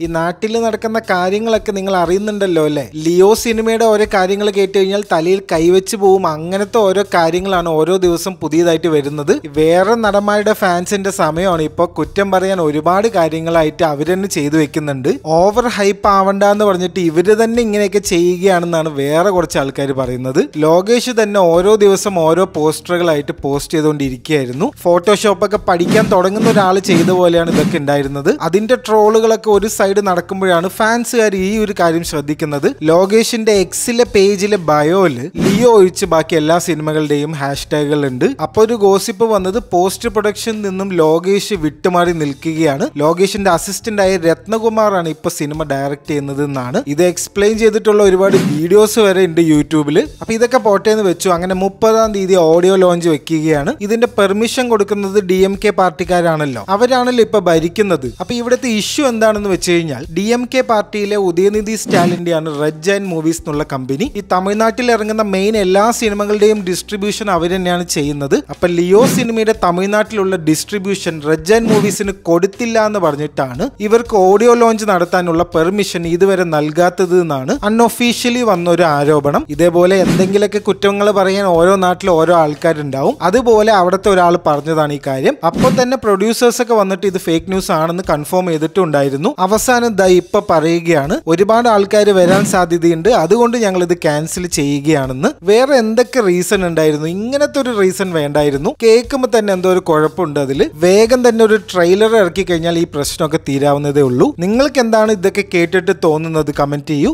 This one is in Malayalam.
ഈ നാട്ടിൽ നടക്കുന്ന കാര്യങ്ങളൊക്കെ നിങ്ങൾ അറിയുന്നുണ്ടല്ലോ അല്ലേ? ലിയോ സിനിമയുടെ ഓരോ കാര്യങ്ങൾ കേട്ട് കഴിഞ്ഞാൽ തലയിൽ കൈവച്ച് പോവും. അങ്ങനത്തെ ഓരോ കാര്യങ്ങളാണ് ഓരോ ദിവസം പുതിയതായിട്ട് വരുന്നത്. വേറെ നടന്മാരുടെ ഫാൻസിന്റെ സമയമാണ് ഇപ്പോൾ കുറ്റം പറയാൻ ഒരുപാട് കാര്യങ്ങളായിട്ട് അവർ തന്നെ ചെയ്തു വെക്കുന്നുണ്ട്. ഓവർ ഹൈപ്പ് ആവണ്ട എന്ന് പറഞ്ഞിട്ട് ഇവർ തന്നെ ഇങ്ങനെയൊക്കെ ചെയ്യുകയാണെന്നാണ് വേറെ കുറച്ച് ആൾക്കാർ പറയുന്നത്. ലോകേഷ് തന്നെ ഓരോ ദിവസം ഓരോ പോസ്റ്ററുകളായിട്ട് പോസ്റ്റ് ചെയ്തുകൊണ്ടിരിക്കുകയായിരുന്നു. ഫോട്ടോഷോപ്പ് ഒക്കെ പഠിക്കാൻ തുടങ്ങുന്ന ഒരാൾ ചെയ്ത പോലെയാണ് ഇതൊക്കെ ഉണ്ടായിരുന്നത്. അതിന്റെ ട്രോളുകളൊക്കെ ഒരു സൈഡ് നടക്കുമ്പോഴാണ് ഫാൻസുകാർ ഈ ഒരു കാര്യം ശ്രദ്ധിക്കുന്നത്. ലോകേഷിന്റെ എക്സിലെ പേജിലെ ബയോയിൽ ലിയോ ഒഴിച്ച് ബാക്കി എല്ലാ സിനിമകളുടെയും ഹാഷ്ടാഗുകൾ ഉണ്ട്. അപ്പൊ ഒരു ഗോസിപ്പ് വന്നത് പോസ്റ്റ് പ്രൊഡക്ഷൻ നിന്നും ലോകേഷ് വിട്ടുമാറി നിൽക്കുകയാണ്. ലോകേഷിന്റെ അസിസ്റ്റന്റ് ആയ രത്നകുമാറാണ് ഇപ്പൊ സിനിമ ഡയറക്റ്റ് ചെയ്യുന്നത് എന്നാണ്. ഇത് എക്സ്പ്ലെയിൻ ചെയ്തിട്ടുള്ള ഒരുപാട് വീഡിയോസ് വരെ ഉണ്ട് യൂട്യൂബിൽ അപ്പൊ ഇതൊക്കെ പോട്ടെ എന്ന് വെച്ചു. അങ്ങനെ മുപ്പതാം തീയതി ഓഡിയോ ലോഞ്ച് വെക്കുകയാണ്. ഇതിന്റെ പെർമിഷൻ കൊടുക്കുന്നത് ഡി എം കെ പാർട്ടിക്കാരാണല്ലോ. അവരാണല്ലോ ഇപ്പൊ ഭരിക്കുന്നത്. അപ്പൊ ഇവിടുത്തെ ഇഷ്യൂ എന്താണെന്ന് വെച്ച് കഴിഞ്ഞാൽ ഡി എം കെ പാർട്ടിയിലെ ഉദയനിധി സ്റ്റാലിന്റെയാണ് റെഡ് ആൻഡ് മൂവീസ് എന്നുള്ള കമ്പനി. ഈ തമിഴ്നാട്ടിൽ ഇറങ്ങുന്ന മെയിൻ എല്ലാ സിനിമകളുടെയും ഡിസ്ട്രിബ്യൂഷൻ അവർ തന്നെയാണ് ചെയ്യുന്നത്. അപ്പൊ ലിയോ സിനിമയുടെ തമിഴ്നാട്ടിലുള്ള ഡിസ്ട്രിബ്യൂഷൻ റെഡ് ആൻഡ് മൂവീസിന് കൊടുത്തില്ല എന്ന് പറഞ്ഞിട്ടാണ് ഇവർക്ക് ഓഡിയോ ലോഞ്ച് നടത്താനുള്ള പെർമിഷൻ ഇതുവരെ നൽകാത്തത് എന്നാണ് അൺഒഫീഷ്യലി വന്ന ഒരു ആരോപണം. ഇതേപോലെ എന്തെങ്കിലുമൊക്കെ കുറ്റങ്ങൾ പറയാൻ ഓരോ നാട്ടിൽ ഓരോ ആൾക്കാരുണ്ടാവും. അതുപോലെ അവിടുത്തെ ഒരാൾ പറഞ്ഞതാണ് ഈ കാര്യം. അപ്പോൾ തന്നെ പ്രൊഡ്യൂസേഴ്സ് ഒക്കെ വന്നിട്ട് ഇത് ഫേക്ക് ന്യൂസ് ആണെന്ന് കൺഫേം ചെയ്തിട്ടുണ്ടായിരുന്നു. അവസാനം ദാ ഇപ്പൊ പറയുകയാണ് ഒരുപാട് ആൾക്കാർ വരാൻ സാധ്യതയുണ്ട് അതുകൊണ്ട് ഞങ്ങൾ ഇത് ക്യാൻസൽ ചെയ്യുകയാണെന്ന്. വേറെ എന്തൊക്കെ റീസൺ ഉണ്ടായിരുന്നു? ഇങ്ങനത്തെ ഒരു റീസൺ വേണ്ടായിരുന്നു. കേൾക്കുമ്പോൾ തന്നെ എന്തോ ഒരു കുഴപ്പമുണ്ട് അതിൽ വേഗം തന്നെ ഒരു ട്രെയിലർ ഇറക്കി കഴിഞ്ഞാൽ ഈ പ്രശ്നമൊക്കെ തീരാവുന്നതേ ഉള്ളൂ. നിങ്ങൾക്ക് എന്താണ് ഇതൊക്കെ കേട്ടിട്ട് തോന്നുന്നത്? കമന്റ് ചെയ്യൂ.